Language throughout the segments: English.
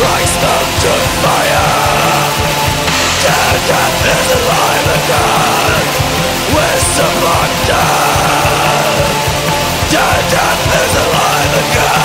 like smoke to fire Death is alive again. With someone dead Death is alive again.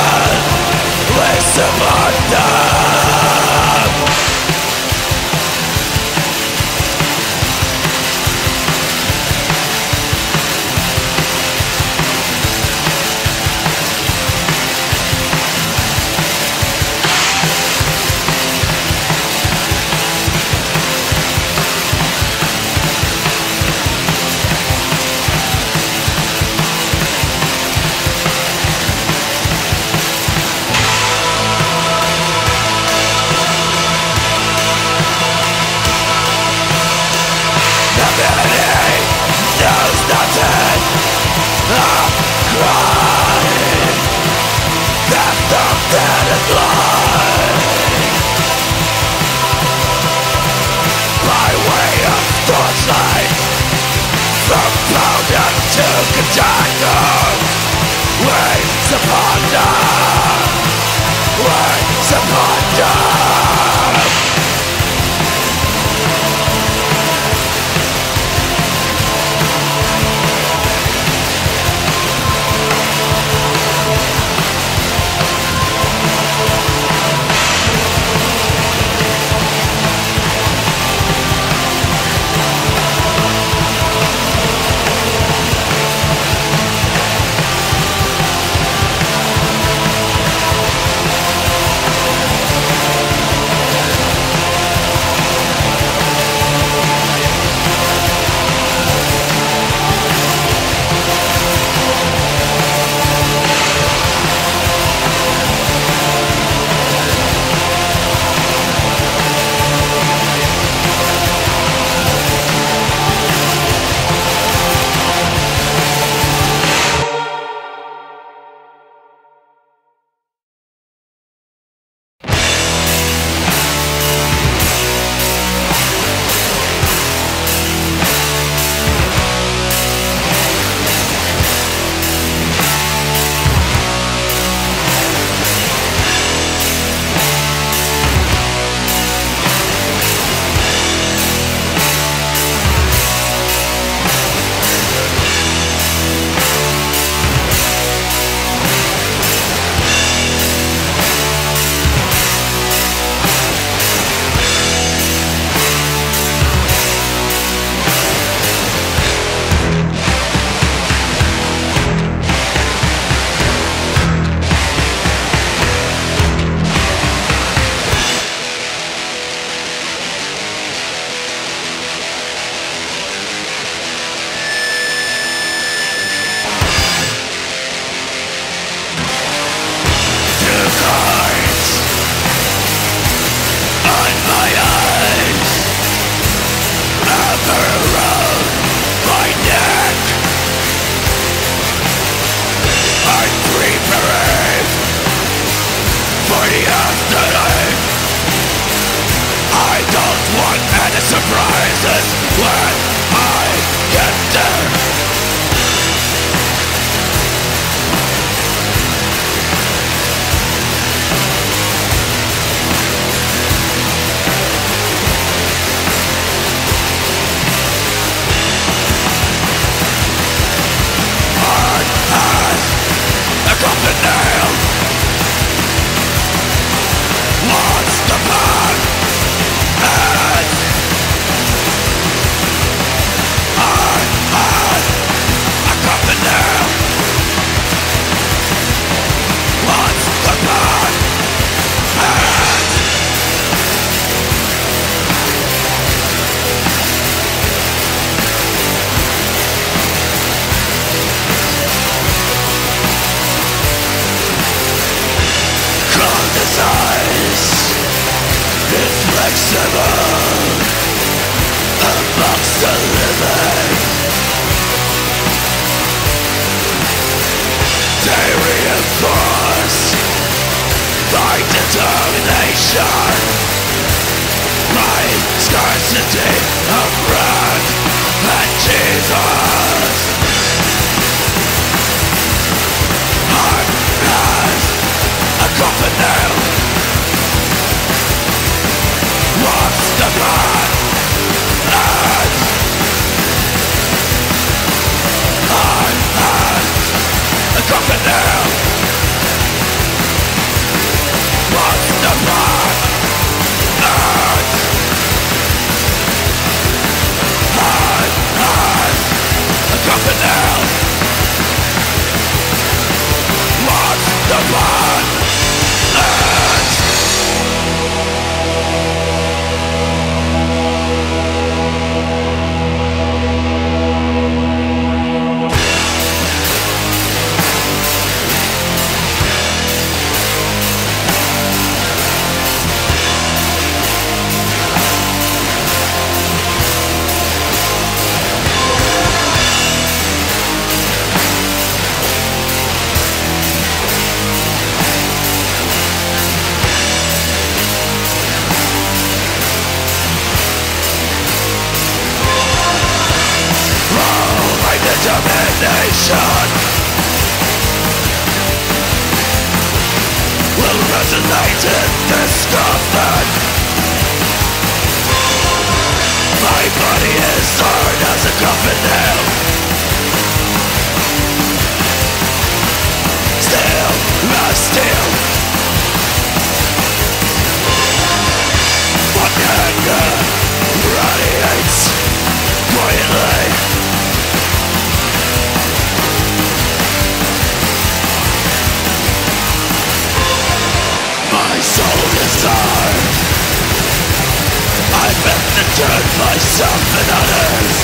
Turn myself and others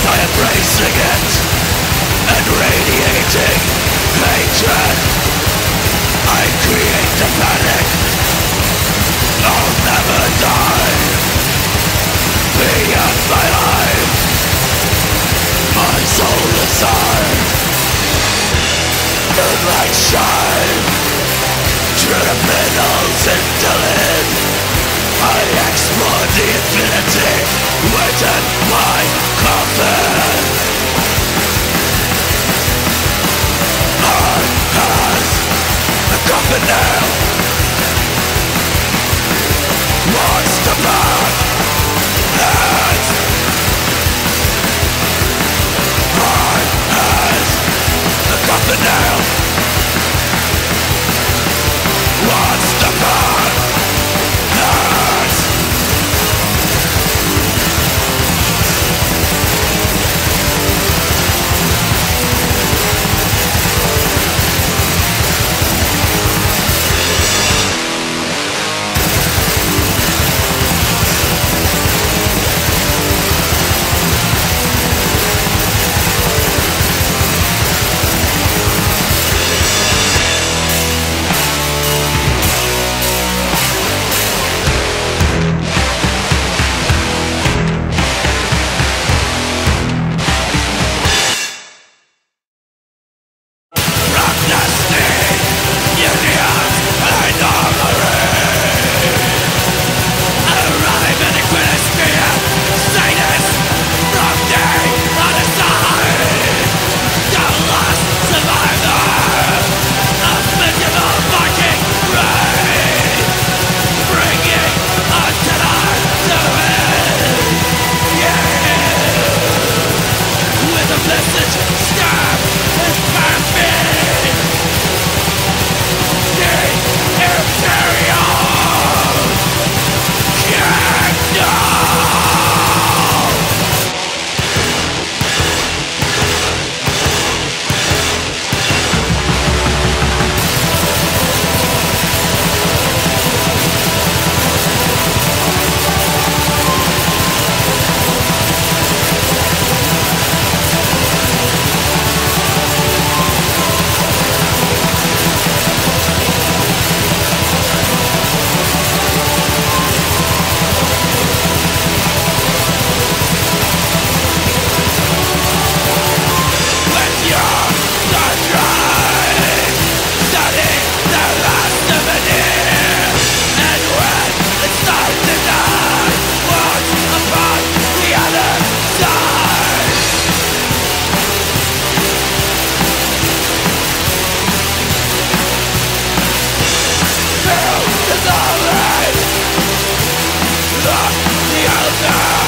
by embracing it and radiating hatred. I create the panic. I'll never die. Beyond my life, my soul is high. Moonlight shine through the petals and the I explore the infinity Within my coffin I has a coffin now What's the man at? Heart has a coffin now message No!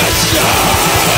question